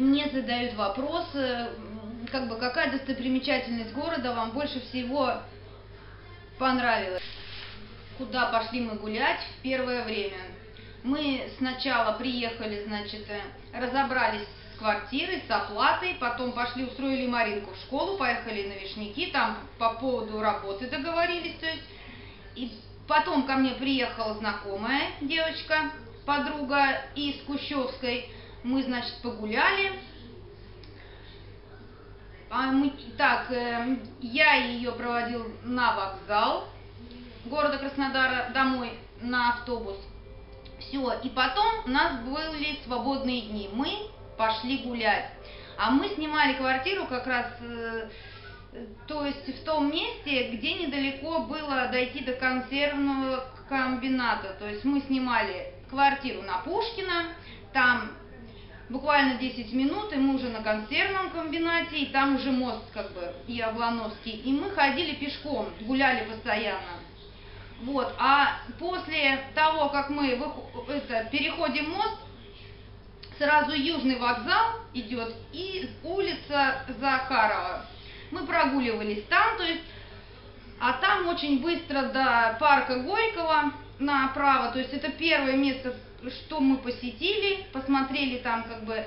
Мне задают вопрос, как бы какая достопримечательность города вам больше всего понравилась? Куда пошли мы гулять в первое время? Мы сначала приехали, значит, э, разобрались с квартирой, с оплатой, потом пошли, устроили Маринку в школу, поехали на Вишняки, там по поводу работы договорились, то есть, и потом ко мне приехала знакомая девочка, подруга из Кущевской, мы, значит, погуляли, а мы, так, э, я ее проводил на вокзал города Краснодара домой на автобус. Все, и потом у нас были свободные дни. Мы пошли гулять. А мы снимали квартиру как раз, э, то есть в том месте, где недалеко было дойти до консервного комбината. То есть мы снимали квартиру на Пушкина, там буквально 10 минут, и мы уже на консервном комбинате, и там уже мост как бы и Облановский. И мы ходили пешком, гуляли постоянно. Вот, а после того, как мы это, переходим мост, сразу Южный вокзал идет и улица Захарова. Мы прогуливались там, то есть, а там очень быстро до парка Горького направо, то есть это первое место, что мы посетили, посмотрели там как бы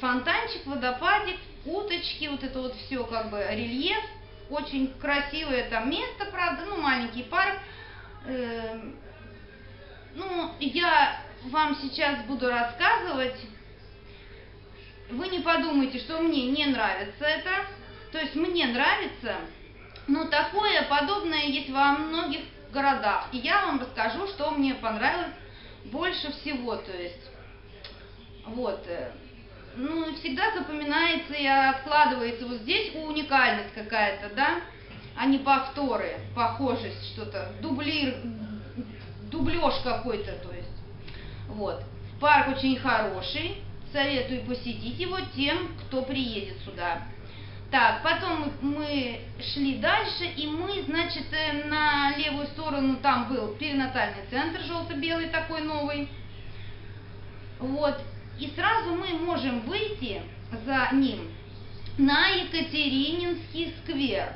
фонтанчик, водопадик, уточки, вот это вот все как бы рельеф, очень красивое там место, правда, ну маленький парк, Эм, ну, я вам сейчас буду рассказывать. Вы не подумайте, что мне не нравится это. То есть мне нравится, но такое подобное есть во многих городах. И я вам расскажу, что мне понравилось больше всего. То есть, вот, э, ну, всегда запоминается и откладывается вот здесь уникальность какая-то, да а не повторы, похожесть что-то, дублир, дублеж какой-то, то есть. Вот. Парк очень хороший, советую посетить его тем, кто приедет сюда. Так, потом мы шли дальше, и мы, значит, э, на левую сторону там был перинатальный центр желто-белый такой новый. Вот. И сразу мы можем выйти за ним на Екатерининский сквер.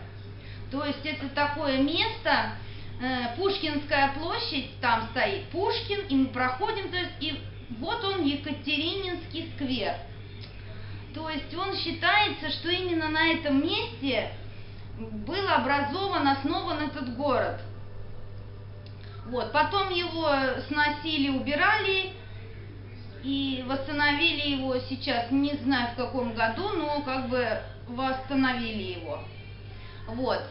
То есть это такое место, э, Пушкинская площадь, там стоит Пушкин, и мы проходим, то есть, и вот он Екатерининский сквер. То есть он считается, что именно на этом месте был образован, основан этот город. Вот, потом его сносили, убирали и восстановили его сейчас, не знаю в каком году, но как бы восстановили его. Вот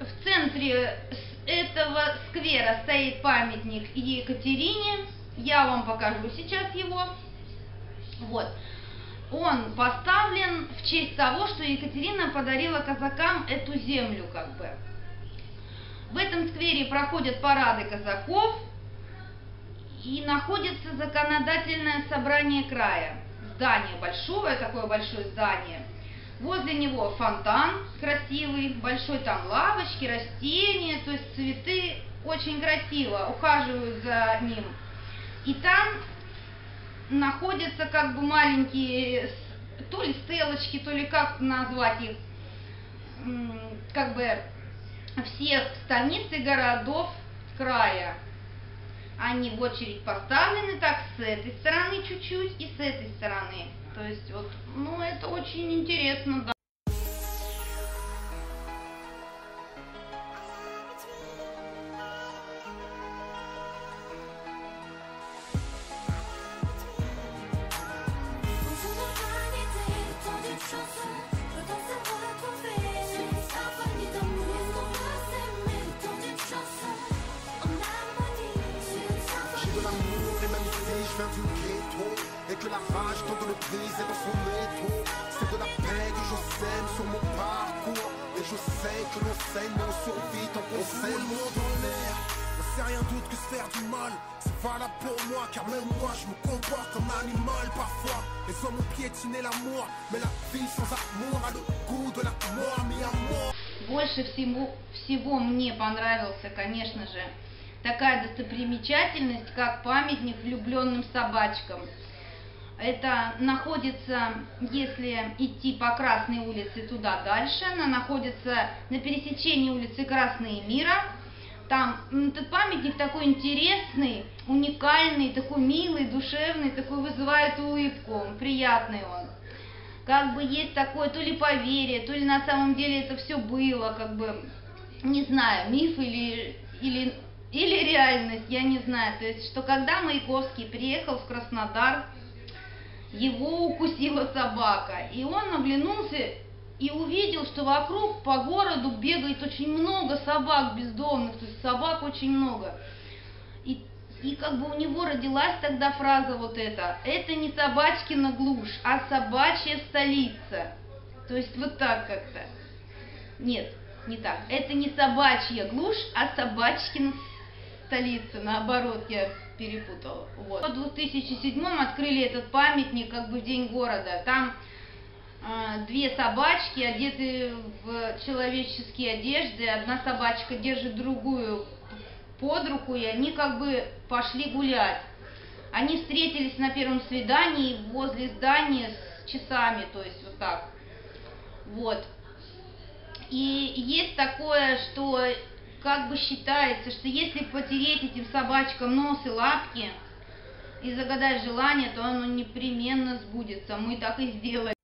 в центре этого сквера стоит памятник Екатерине. Я вам покажу сейчас его. Вот. Он поставлен в честь того, что Екатерина подарила казакам эту землю, как бы. В этом сквере проходят парады казаков и находится законодательное собрание края. Здание большое, такое большое здание – Возле него фонтан красивый, большой там лавочки, растения, то есть цветы. Очень красиво, ухаживают за ним. И там находятся как бы маленькие, то ли стелочки, то ли как назвать их, как бы всех станиц и городов края. Они в очередь поставлены так с этой стороны чуть-чуть и с этой стороны. То есть вот, ну это очень интересно, да. que la rage tente de le briser dans son étau C'est de la paix que je sème sur mon parcours Et je sais que l'on saigne mais on survit tant qu'on sait le monde en l'air c'est rien d'autre que se faire du mal C'est valable pour moi car même moi je me comporte comme animal parfois Les hommes ont piétiné l'amour Mais la vie sans amour a le goût de la mort mis à mort Больше всего, всего мне понравился, конечно же, такая достопримечательность, как памятник влюбленным собачкам. Это находится, если идти по Красной улице туда дальше, она находится на пересечении улицы Красной и Мира. Там этот памятник такой интересный, уникальный, такой милый, душевный, такой вызывает улыбку, приятный он. Как бы есть такое то ли поверье, то ли на самом деле это все было, как бы, не знаю, миф или, или реальность, я не знаю. То есть, что когда Маяковский приехал в Краснодар, его укусила собака. И он оглянулся и увидел, что вокруг по городу бегает очень много собак бездомных, то есть собак очень много. И, и как бы у него родилась тогда фраза вот эта, это не собачкина глушь, а собачья столица. То есть вот так как-то. Нет, не так. Это не собачья глушь, а собачкина столица. Наоборот, я перепутала. Вот. В 2007 открыли этот памятник как бы в День города. Там э, две собачки одеты в человеческие одежды. Одна собачка держит другую под руку, и они как бы пошли гулять. Они встретились на первом свидании возле здания с часами, то есть вот так. Вот. И есть такое, что как бы считается, что если потереть этим собачкам нос и лапки и загадать желание, то оно непременно сбудется. Мы так и сделали.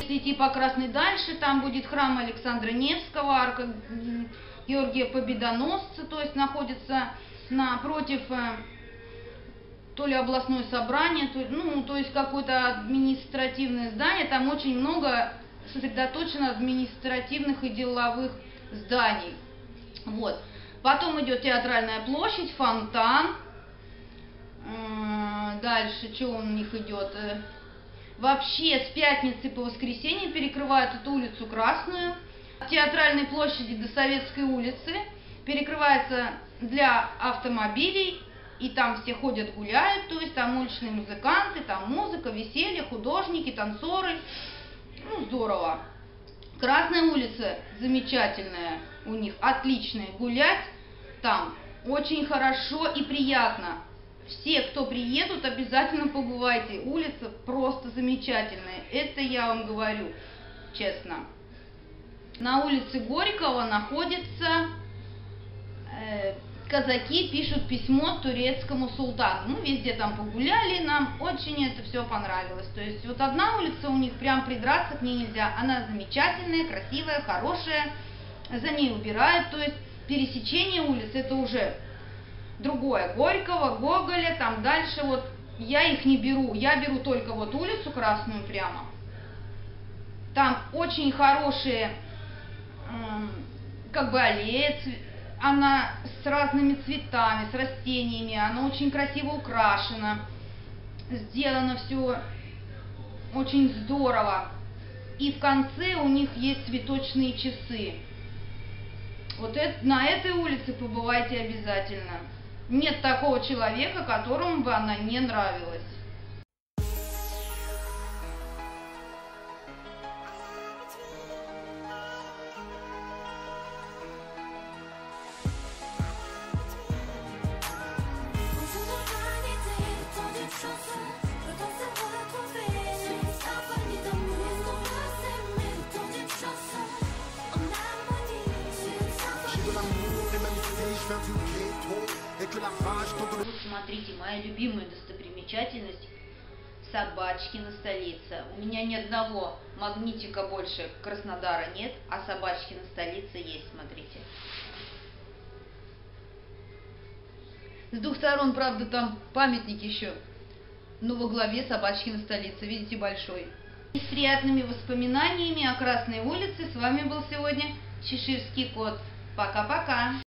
Если идти по Красной дальше, там будет храм Александра Невского, арка Георгия Победоносца, то есть находится напротив э, то ли областное собрание, то, ну, то есть какое-то административное здание, там очень много сосредоточено административных и деловых зданий. Вот. Потом идет театральная площадь, фонтан. Дальше, что у них идет? Э, вообще с пятницы по воскресенье перекрывают эту улицу Красную. От театральной площади до Советской улицы перекрывается для автомобилей и там все ходят, гуляют, то есть там уличные музыканты, там музыка, веселье, художники, танцоры. Ну, здорово. Красная улица замечательная у них, отличная. Гулять там очень хорошо и приятно. Все, кто приедут, обязательно побывайте. Улица просто замечательная. Это я вам говорю, честно. На улице Горького находится э, казаки пишут письмо турецкому султану. Ну, везде там погуляли, нам очень это все понравилось. То есть вот одна улица у них, прям придраться к ней нельзя. Она замечательная, красивая, хорошая, за ней убирают. То есть пересечение улиц это уже другое. Горького, Гоголя, там дальше вот я их не беру. Я беру только вот улицу Красную прямо. Там очень хорошие как бы аллеи, она с разными цветами, с растениями, она очень красиво украшена, сделано все очень здорово. И в конце у них есть цветочные часы. Вот это, на этой улице побывайте обязательно. Нет такого человека, которому бы она не нравилась. Смотрите, моя любимая достопримечательность Собачкина столица. У меня ни одного магнитика больше Краснодара нет, а Собачкина столица есть, смотрите. С двух сторон, правда, там памятник еще, но во главе Собачкина столица, видите, большой. И с приятными воспоминаниями о Красной улице с вами был сегодня Чеширский кот. Пока-пока!